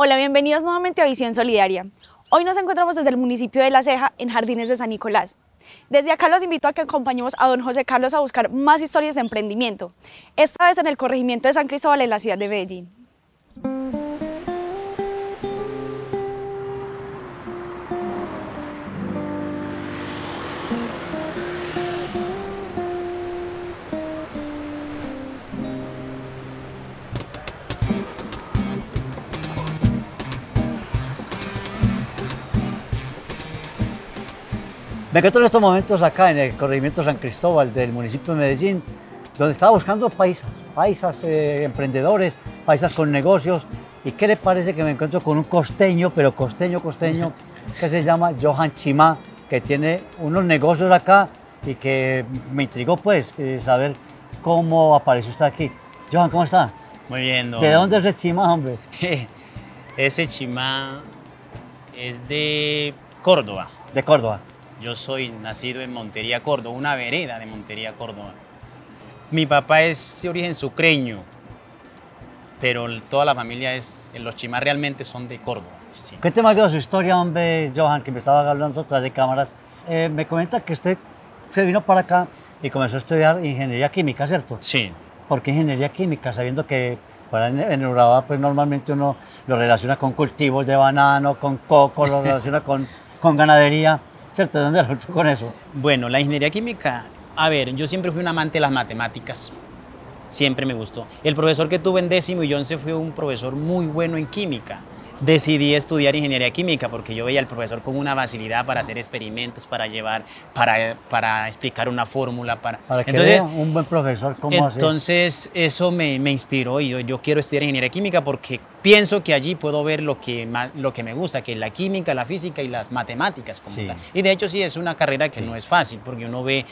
Hola, bienvenidos nuevamente a Visión Solidaria. Hoy nos encontramos desde el municipio de La Ceja, en Jardines de San Nicolás. Desde acá los invito a que acompañemos a don José Carlos a buscar más historias de emprendimiento, esta vez en el corregimiento de San Cristóbal en la ciudad de Medellín. Me encuentro en estos momentos acá en el corregimiento San Cristóbal del municipio de Medellín, donde estaba buscando paisas, paisas eh, emprendedores, paisas con negocios. ¿Y qué le parece que me encuentro con un costeño, pero costeño, costeño, que se llama Johan Chimá, que tiene unos negocios acá y que me intrigó pues eh, saber cómo apareció usted aquí. Johan, ¿cómo está? Muy bien, don. ¿De dónde es el Chimá, hombre? Ese chimá es de Córdoba. De Córdoba. Yo soy nacido en Montería, Córdoba, una vereda de Montería, Córdoba. Mi papá es de origen sucreño, pero toda la familia es, los chimás realmente son de Córdoba. sí. Cuénteme algo de su historia, hombre, Johan, que me estaba hablando tras de cámaras. Eh, me comenta que usted se vino para acá y comenzó a estudiar ingeniería química, ¿cierto? Sí. ¿Por qué ingeniería química? Sabiendo que para en, Urabá, pues normalmente uno lo relaciona con cultivos de banano, con coco, lo relaciona con, con ganadería, ¿cierto? ¿De dónde con eso? Bueno, la ingeniería química, a ver, yo siempre fui un amante de las matemáticas. Siempre me gustó. El profesor que tuve en décimo y once fue un profesor muy bueno en química. Decidí estudiar ingeniería química porque yo veía al profesor con una facilidad para hacer experimentos, para llevar, para, para explicar una fórmula. Para... Para que Entonces, vea un buen profesor, ¿cómo? Entonces eso me, me inspiró y yo, yo quiero estudiar ingeniería química porque pienso que allí puedo ver lo que, lo que me gusta, que es la química, la física y las matemáticas como Sí. tal. Y de hecho sí es una carrera que no es fácil porque uno ve,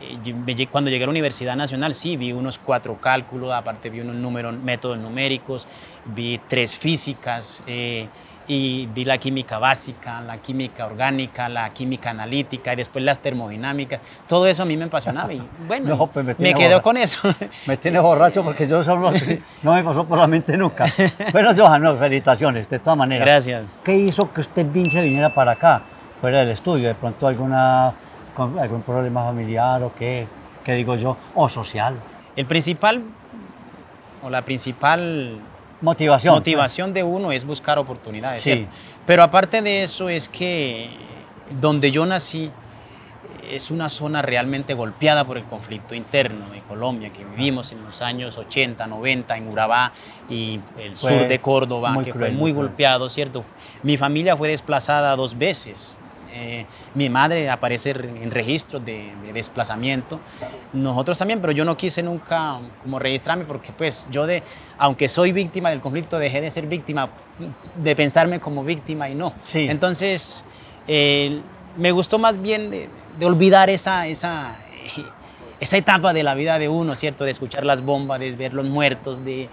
eh, cuando llegué a la Universidad Nacional sí vi unos cuatro cálculos, aparte vi unos números, métodos numéricos, vi tres físicas. eh, y vi la química básica, la química orgánica, la química analítica y después las termodinámicas. Todo eso a mí me apasionaba y bueno, No, pues me quedo con eso. Me tiene borracho porque yo eso no, no me pasó por la mente nunca. Bueno, Johan, no, felicitaciones, de todas maneras. Gracias. ¿Qué hizo que usted bien se viniera para acá, fuera del estudio? ¿De pronto alguna, con- algún problema familiar o qué, qué digo yo, o social? El principal o la principal Motivación. motivación de uno es buscar oportunidades, Sí. ¿cierto? Pero aparte de eso es que donde yo nací es una zona realmente golpeada por el conflicto interno de Colombia que vivimos en los años 80, 90 en Urabá y el Fue sur de Córdoba, que cruel, fue muy golpeado, ¿cierto? Mi familia fue desplazada dos veces. Eh, mi madre aparece en registros de, de desplazamiento, nosotros también, pero yo no quise nunca como registrarme porque pues yo de, aunque soy víctima del conflicto, dejé de ser víctima, de pensarme como víctima y no. Sí. Entonces, eh, me gustó más bien de, de olvidar esa, esa, esa etapa de la vida de uno, ¿cierto? De escuchar las bombas, de ver los muertos, de,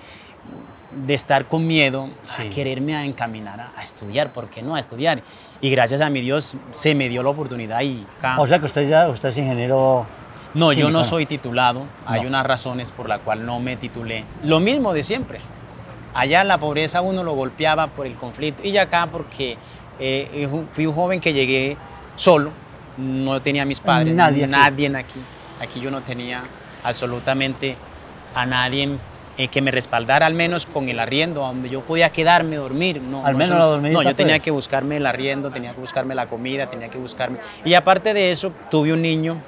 de estar con miedo Sí. a quererme a encaminar a, a estudiar, ¿por qué no? A estudiar. Y gracias a mi Dios se me dio la oportunidad y... O sea que usted ya usted es ingeniero. no, yo no soy titulado. Hay unas razones por las cuales no me titulé. Lo mismo de siempre. Allá la pobreza uno lo golpeaba por el conflicto y ya acá porque eh, fui un joven que llegué solo, no tenía mis padres, Nadie aquí. nadie aquí. Aquí yo no tenía absolutamente a nadie eh, que me respaldara, al menos con el arriendo, donde yo podía quedarme, dormir. No, Al no menos la No, yo tenía pues. que buscarme el arriendo, tenía que buscarme la comida, tenía que buscarme. Y aparte de eso, tuve un niño,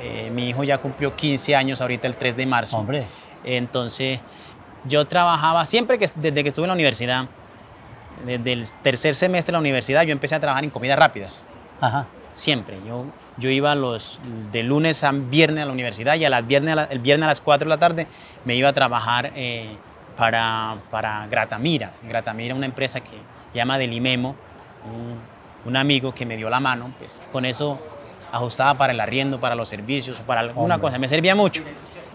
eh, mi hijo ya cumplió 15 años ahorita el 3 de marzo. Hombre, Entonces, yo trabajaba, siempre que, desde que estuve en la universidad, desde el tercer semestre de la universidad, yo empecé a trabajar en comidas rápidas. ajá. Siempre. Yo, yo iba los, de lunes a viernes a la universidad y a las viernes, a la- el viernes a las 4 de la tarde me iba a trabajar eh, para, para Gratamira. Gratamira una empresa que llama Delimemo, un, un amigo que me dio la mano, pues con eso ajustaba para el arriendo, para los servicios, para alguna Hombre. cosa. Me servía mucho.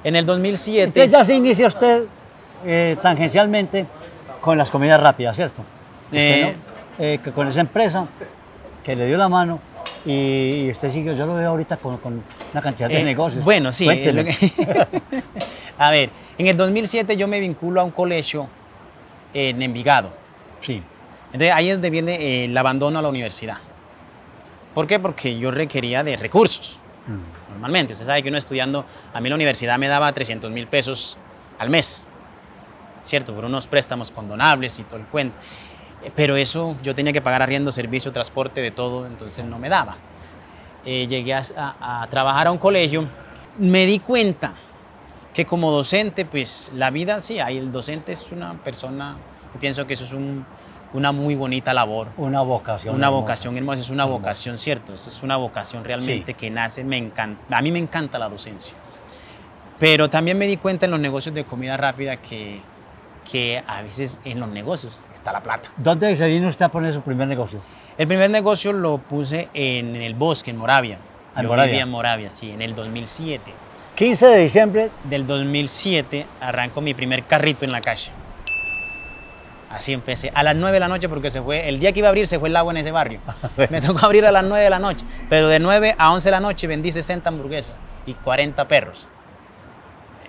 En el 2007... Entonces ya se inicia usted eh, tangencialmente con las comidas rápidas, ¿cierto? Eh. ¿no? Eh, que con esa empresa que le dio la mano y, usted siguió, yo lo veo ahorita con, con una cantidad de Eh, negocios. Bueno, sí. que- a ver, en el 2007 yo me vinculo a un colegio en Envigado. Sí. Entonces ahí es donde viene el abandono a la universidad. ¿Por qué? Porque yo requería de recursos. Mm. Normalmente, usted sabe que uno estudiando, a mí la universidad me daba 300 mil pesos al mes, ¿cierto? Por unos préstamos condonables y todo el cuento. Pero eso yo tenía que pagar arriendo, servicio, transporte, de todo, entonces no me daba. Eh, llegué a, a- a trabajar a un colegio, me di cuenta que como docente, pues la vida sí, hay, el docente es una persona, yo pienso que eso es un- una muy bonita labor. Una vocación. Una hermosa. vocación hermosa, es una vocación, ¿cierto? Es es una vocación realmente Sí. que nace, me encanta, a mí me encanta la docencia. Pero también me di cuenta en los negocios de comida rápida que, que a veces en los negocios está la plata. ¿Dónde se vino usted a poner su primer negocio? El primer negocio lo puse en el bosque, en Moravia. ¿En Yo Moravia? vivía en Moravia, sí, en el 2007. 15 de diciembre, Del 2007 arranco mi primer carrito en la calle. Así empecé. A las 9 de la noche, porque se fue, el día que iba a abrir se fue el agua en ese barrio. Me tocó abrir a las 9 de la noche. Pero de 9 a 11 de la noche vendí 60 hamburguesas y 40 perros.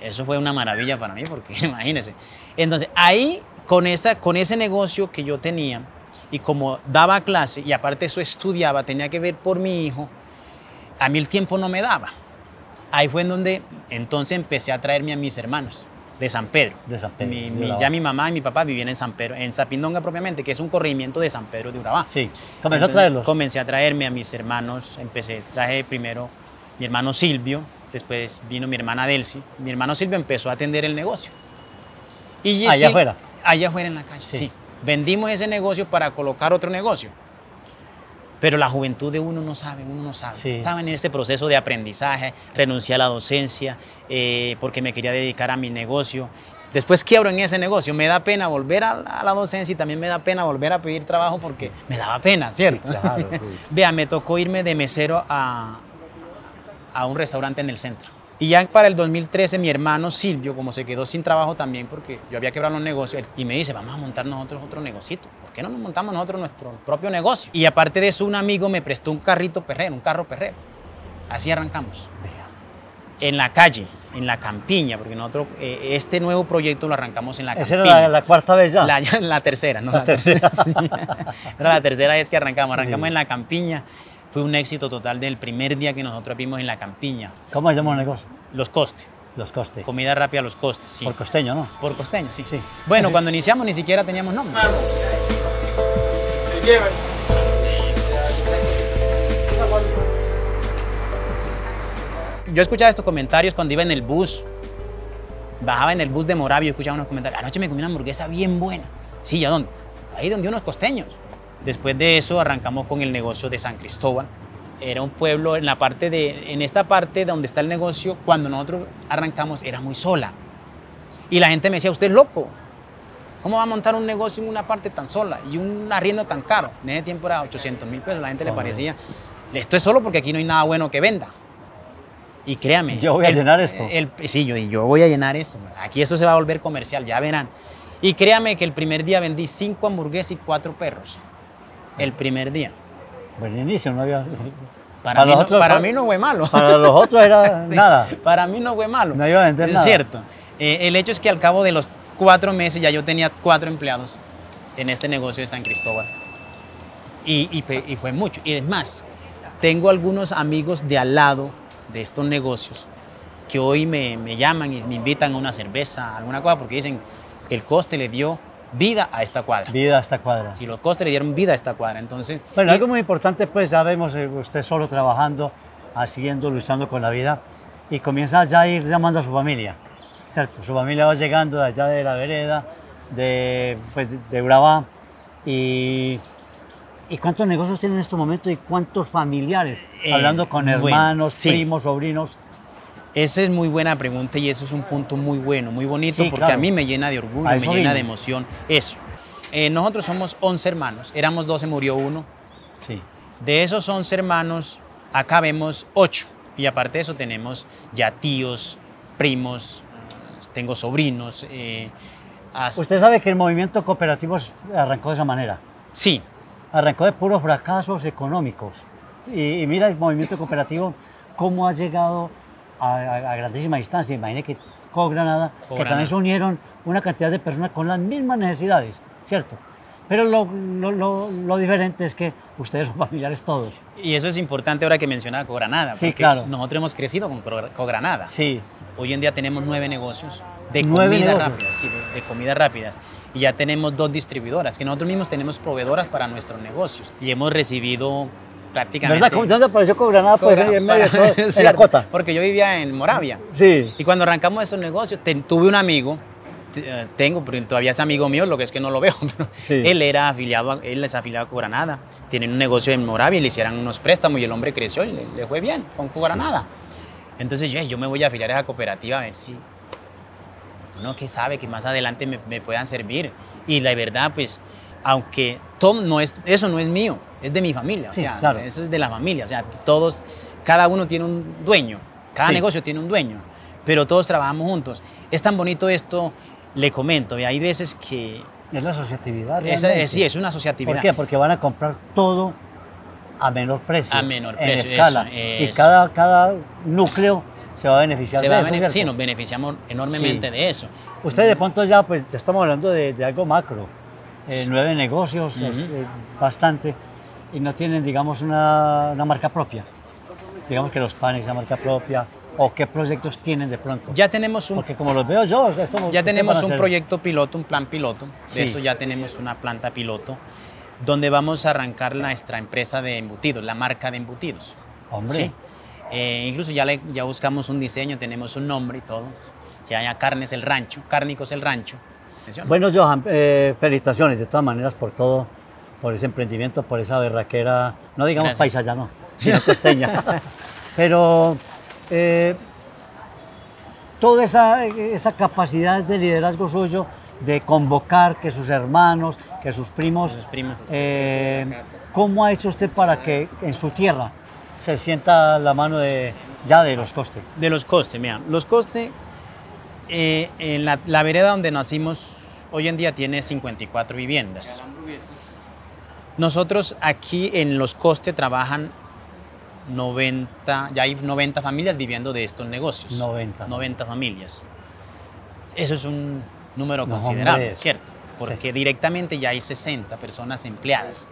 Eso fue una maravilla para mí, porque imagínense. Entonces, ahí, con, esa, con ese negocio que yo tenía, y como daba clase, y aparte eso estudiaba, tenía que ver por mi hijo, a mí el tiempo no me daba. Ahí fue en donde entonces empecé a traerme a mis hermanos de San Pedro. De San Pedro, Mi- mi- ya mi mamá y mi papá vivían en San Pedro, en Zapindonga propiamente, que es un corregimiento de San Pedro de Urabá. sí. Comenzó a traerlos. Comencé a traerme a mis hermanos, empecé, traje primero mi hermano Silvio, después vino mi hermana Delcy. Mi hermano Silvio empezó a atender el negocio. Y Allá afuera. Allá afuera en la calle, Sí. sí. Vendimos ese negocio para colocar otro negocio. Pero la juventud de uno no sabe, uno no sabe. Sí. Estaba en ese proceso de aprendizaje, renuncié a la docencia eh, porque me quería dedicar a mi negocio. Después quiebro en ese negocio, me da pena volver a, la- a la docencia y también me da pena volver a pedir trabajo porque me daba pena, ¿cierto? Claro, sí. Vea, me tocó irme de mesero a, a un restaurante en el centro. Y ya para el 2013 mi hermano Silvio, como se quedó sin trabajo también porque yo había quebrado los negocios, y me dice, vamos a montar nosotros otro negocito. ¿Por qué no nos montamos nosotros nuestro propio negocio? Y aparte de eso, un amigo me prestó un carrito perrero, un carro perrero. Así arrancamos. En la calle, en la campiña, porque nosotros eh, este nuevo proyecto lo arrancamos en la Esa campiña. era la, la cuarta vez ya. La, la tercera, ¿no? La La, tercera. sí. Era la tercera vez que arrancamos. Arrancamos Sí. en la campiña. Fue un éxito total del primer día que nosotros abrimos en la campiña. ¿Cómo se llama el negocio? Los costes. Los costes. Comida rápida a los costes, sí. Por costeño, ¿no? Por costeño, sí. Sí. Bueno, cuando iniciamos ni siquiera teníamos nombre. Yo escuchaba estos comentarios cuando iba en el bus. Bajaba en el bus de Moravia y escuchaba unos comentarios. Anoche me comí una hamburguesa bien buena. Sí, ¿a dónde? Ahí donde unos costeños. Después de eso arrancamos con el negocio de San Cristóbal. Era un pueblo en la parte de, en esta parte donde está el negocio, cuando nosotros arrancamos era muy sola. Y la gente me decía, usted es loco. ¿Cómo va a montar un negocio en una parte tan sola y un arriendo tan caro? En ese tiempo era 800 mil pesos. La gente le parecía, esto es solo porque aquí no hay nada bueno que venda. Y créame. Yo voy a el- llenar esto. el- sí, yo, y yo voy a llenar esto. Aquí esto se va a volver comercial, ya verán. Y créame que el primer día vendí cinco hamburguesas y cuatro perros. El primer día. Buen inicio, no había... Para, Para mí, no, nosotros- para mí no fue malo. Para los otros era Sí, nada. Para mí no fue malo. No iba a vender es nada. cierto. Eh, el hecho es que al cabo de los cuatro meses ya yo tenía cuatro empleados en este negocio de San Cristóbal. Y, y fue, y fue mucho. Y es más, tengo algunos amigos de al lado de estos negocios que hoy me, me llaman y me invitan a una cerveza, alguna cosa, porque dicen que el coste le dio vida a esta cuadra. Vida a esta cuadra. Si los costes le dieron vida a esta cuadra, entonces... Bueno, y- algo muy importante, pues ya vemos eh, usted solo trabajando, haciendo, luchando con la vida y comienza ya a ir llamando a su familia, ¿cierto? Su familia va llegando de allá de la vereda, de, pues, de- Urabá y, y ¿cuántos negocios tienen en este momento y cuántos familiares? Eh, Hablando con bueno, hermanos, sí. primos, sobrinos. Esa es muy buena pregunta y eso es un punto muy bueno, muy bonito, Sí, porque claro. a mí me llena de orgullo, me llena de emoción eso. Eh, nosotros somos 11 hermanos, éramos 12, murió uno. Sí. De esos 11 hermanos, acá vemos 8. Y aparte de eso tenemos ya tíos, primos, tengo sobrinos. eh, hasta- Usted sabe que el movimiento cooperativo arrancó de esa manera. Sí, arrancó de puros fracasos económicos. Y, y mira el movimiento cooperativo, cómo ha llegado a, a- a grandísima distancia. Imagine que con Granada, que Cogranada. también se unieron una cantidad de personas con las mismas necesidades, ¿cierto? Pero lo, lo, lo, lo diferente es que ustedes son familiares todos. Y eso es importante ahora que menciona Cogranada. Sí, porque claro. Nosotros hemos crecido con Cogr- Cogranada. Sí. Hoy en día tenemos nueve negocios de Nueve comida negocios. rápida, sí, de, de comidas rápidas. Y ya tenemos dos distribuidoras, que nosotros mismos tenemos proveedoras para nuestros negocios. Y hemos recibido prácticamente... ¿Verdad? ¿Cómo- ¿Dónde apareció Cogranada? Pues ahí en medio de todo, en la cota. Porque yo vivía en Moravia. Sí. Y cuando arrancamos estos negocios, te- tuve un amigo, eh, tengo, pero todavía es amigo mío, lo que es que no lo veo, pero Sí. él era afiliado, a- él es afiliado a Cogranada, tienen un negocio en Moravia y le hicieran unos préstamos y el hombre creció y le, le fue bien con Cogranada. Entonces yo, yo me voy a afiliar a esa cooperativa a ver si uno que sabe que más adelante me, me puedan servir. Y la verdad, pues, aunque todo no es, eso no es mío, es de mi familia, o Sí, sea, claro. eso es de la familia, o sea, todos, cada uno tiene un dueño, cada Sí. negocio tiene un dueño, pero todos trabajamos juntos. Es tan bonito esto, le comento, y hay veces que Es la asociatividad. esa- realmente. sí, es una asociatividad. ¿Por qué? Porque van a comprar todo a menor precio. A menor en precio, escala. eso, y eso. cada, cada núcleo se va a beneficiar Se de va eso, bene- ¿cierto? sí, nos beneficiamos enormemente Sí. de eso. Ustedes de pronto ya, pues ya estamos hablando de, de algo macro. Eh, nueve negocios, Ujú. es, eh, bastante, y no tienen, digamos, una, una marca propia. Digamos que los panes, una marca propia, o qué proyectos tienen de pronto. Ya tenemos un Porque como los veo yo, esto Ya tenemos un proyecto piloto, un plan piloto. Sí. De eso ya tenemos una planta piloto donde vamos a arrancar nuestra empresa de embutidos, la marca de embutidos. Hombre, Sí. Eh, incluso ya, le- ya buscamos un diseño, tenemos un nombre y todo. Ya haya Carnes el Rancho, Cárnicos el Rancho. Bueno, Johan, eh, felicitaciones de todas maneras por todo, por ese emprendimiento, por esa berraquera, no digamos Gracias. paisa ya no, sino costeña. Pero eh, toda esa, esa capacidad de liderazgo suyo, de convocar que sus hermanos, que sus primos, Sus primos. eh, ¿cómo ha hecho usted para que en su tierra se sienta la mano de, ya de los costes? De los costes, mira, los costes, eh, en la, la vereda donde nacimos, hoy en día tiene 54 viviendas. Nosotros aquí en los costes trabajan 90, ya hay 90 familias viviendo de estos negocios. 90. 90 familias. Eso es un número No, considerable, hombre. ¿cierto? Porque directamente ya hay 60 personas empleadas.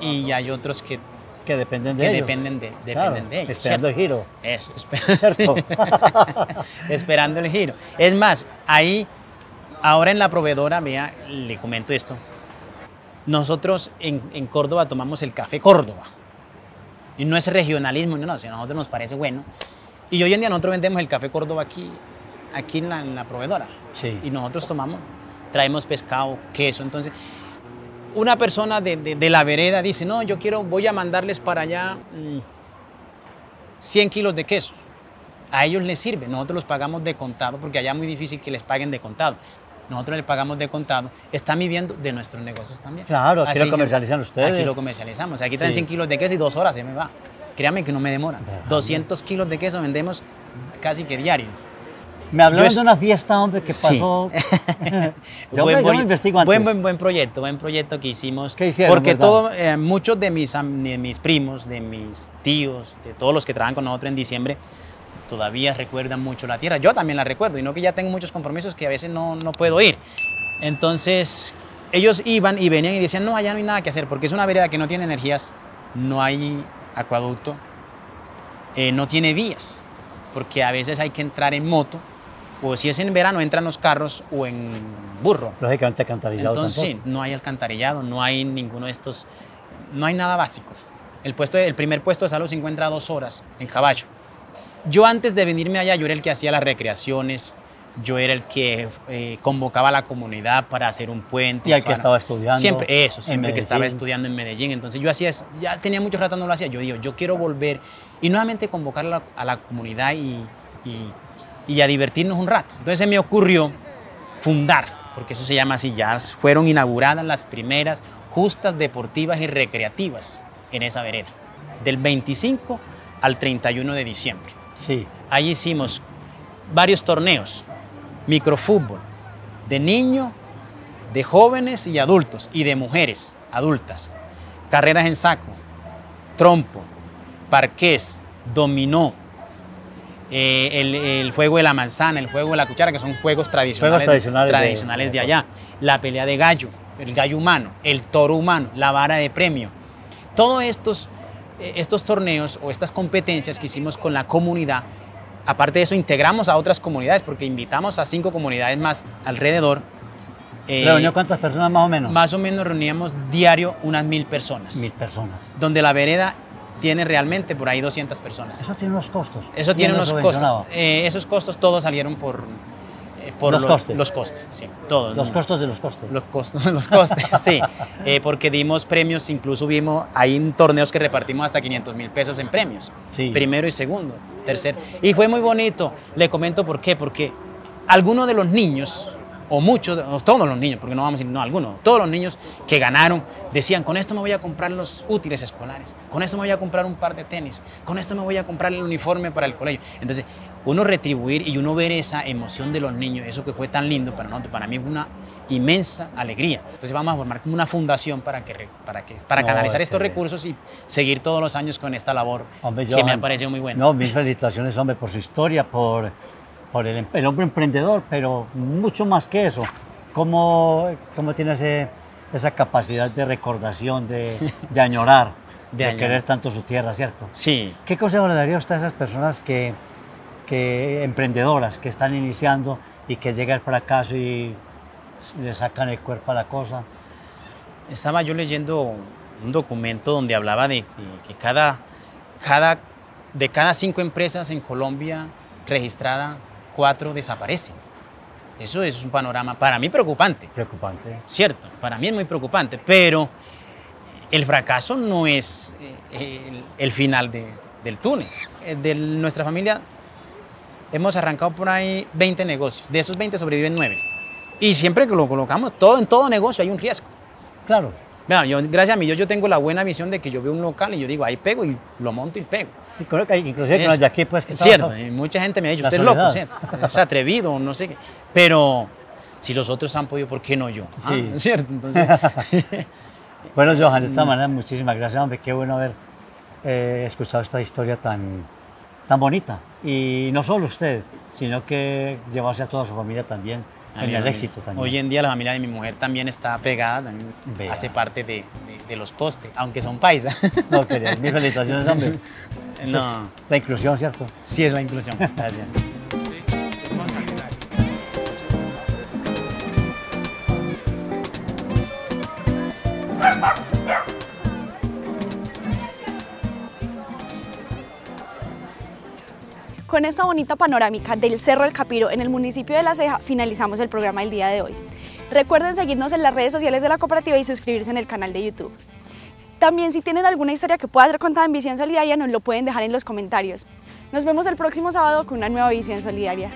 Y ya hay otros que, Que dependen de que ellos. dependen de, Claro, dependen de ellos. Esperando ¿cierto? el giro. Eso, espe- ¿Cierto? sí. esperando el giro. Es más, ahí, ahora en la proveedora, vea, le comento esto. Nosotros en, en Córdoba tomamos el café Córdoba. Y no es regionalismo, no, no, sino a nosotros nos parece bueno. Y hoy en día nosotros vendemos el café Córdoba aquí, aquí en la, en la proveedora. Sí. Y nosotros tomamos, traemos pescado, queso. Entonces, una persona de, de- de la vereda dice, no, yo quiero, voy a mandarles para allá mm, 100 kilos de queso. A ellos les sirve, nosotros los pagamos de contado, porque allá es muy difícil que les paguen de contado. Nosotros les pagamos de contado, están viviendo de nuestros negocios también. Claro, aquí Así lo que comercializan ustedes. Aquí lo comercializamos. Aquí traen Sí. 100 kilos de queso y dos horas se me va. Créame que no me demora. Ajá. 200 kilos de queso vendemos casi que diario. Me hablaron Yo de una fiesta, hombre, que Sí. pasó. yo, me, Buen yo me investigo antes. Buen, buen, buen proyecto, buen proyecto que hicimos. ¿Qué hicieron, Porque todo, eh, muchos de mis, de mis primos, de mis tíos, de todos los que trabajan con nosotros en diciembre, todavía recuerdan mucho la tierra. Yo también la recuerdo, y no que ya tengo muchos compromisos que a veces no, no puedo ir. Entonces, ellos iban y venían y decían, no, allá no hay nada que hacer, porque es una vereda que no tiene energías, no hay acueducto, eh, no tiene vías, porque a veces hay que entrar en moto, o si es en verano entran los carros o en burro. Lógicamente alcantarillado Entonces, sí, tampoco. no hay alcantarillado, no hay ninguno de estos, no hay nada básico. El, puesto, el primer puesto de salud se encuentra a dos horas en caballo. Yo antes de venirme allá, yo era el que hacía las recreaciones, yo era el que eh, convocaba a la comunidad para hacer un puente. Y al que estaba estudiando Siempre, eso, siempre que estaba estudiando en Medellín. Entonces yo hacía eso, ya tenía mucho rato no lo hacía. Yo digo, yo quiero volver y nuevamente convocar a la, a la comunidad y, y- y a divertirnos un rato. Entonces se me ocurrió fundar, porque eso se llama así, ya fueron inauguradas las primeras justas deportivas y recreativas en esa vereda, del 25 al 31 de diciembre. Sí. Allí hicimos varios torneos, microfútbol, de niños, de jóvenes y adultos, y de mujeres adultas, carreras en saco, trompo, parqués, dominó, eh, el, el juego de la manzana, el juego de la cuchara, que son juegos tradicionales, tradicionales de- tradicionales de allá, la pelea de gallo, el gallo humano, el toro humano, la vara de premio. Todos estos, estos torneos o estas competencias que hicimos con la comunidad, aparte de eso integramos a otras comunidades porque invitamos a cinco comunidades más alrededor. Eh, ¿Reunió cuántas personas más o menos? Más o menos reuníamos diario unas mil personas. Mil personas. Donde la vereda tiene realmente por ahí 200 personas. Eso tiene unos costos. Eso tiene unos costos. Eh, esos costos todos salieron por, eh, por los, costes. Los costes, sí, todos. Los costos de los costes. Los costos de los costes, sí. Eh, porque dimos premios, incluso vimos, hay torneos que repartimos hasta 500 mil pesos en premios. Sí. Primero y segundo, tercero. Y fue muy bonito. Le comento por qué. Porque algunos de los niños o muchos, o todos los niños, porque no vamos a decir no algunos, todos los niños que ganaron decían, con esto me voy a comprar los útiles escolares, con esto me voy a comprar un par de tenis, con esto me voy a comprar el uniforme para el colegio. Entonces, uno retribuir y uno ver esa emoción de los niños, eso que fue tan lindo para nosotros, para mí fue una inmensa alegría. Entonces vamos a formar como una fundación para, que, para, que, para canalizar estos recursos y seguir todos los años con esta labor que me ha parecido muy buena. No, mis felicitaciones, hombre, por su historia, por por el, hombre emprendedor, pero mucho más que eso. ¿Cómo, cómo tiene esa capacidad de recordación, de, de añorar, de, querer tanto su tierra, ¿cierto? Sí. ¿Qué consejo le daría usted a esas personas que, que emprendedoras, que están iniciando y que llega el fracaso y le sacan el cuerpo a la cosa? Estaba yo leyendo un documento donde hablaba de que, que cada, cada, de cada cinco empresas en Colombia registrada, cuatro desaparecen. Eso es un panorama para mí preocupante. Preocupante. Cierto, para mí es muy preocupante, pero el fracaso no es eh, el, final del túnel. Eh, de nuestra familia hemos arrancado por ahí 20 negocios, de esos 20 sobreviven 9. Y siempre que lo colocamos, todo en todo negocio hay un riesgo. Claro. Yo, gracias a mí, yo tengo la buena visión de que yo veo un local y yo digo, ahí pego y lo monto y pego. Inclusive con de aquí, pues, que cierto, mucha gente me ha dicho, usted es loco, es atrevido, no sé qué. Pero si los otros han podido, ¿por qué no yo? Sí. Ah, ¿Cierto? Entonces... bueno, Johan, de esta manera, muchísimas gracias, hombre. Qué bueno haber eh, escuchado esta historia tan, tan bonita. Y no solo usted, sino que llevarse a toda su familia también en el éxito también. Hoy en día la familia de mi mujer también está pegada, hace parte de, de, los costes, aunque son paisas. No, mis felicitaciones, hombre. No. La inclusión, ¿cierto? Sí, es la inclusión. Gracias. Con esta bonita panorámica del Cerro del Capiro en el municipio de La Ceja finalizamos el programa del día de hoy. Recuerden seguirnos en las redes sociales de la cooperativa y suscribirse en el canal de YouTube. También si tienen alguna historia que pueda ser contada en Visión Solidaria nos lo pueden dejar en los comentarios. Nos vemos el próximo sábado con una nueva Visión Solidaria.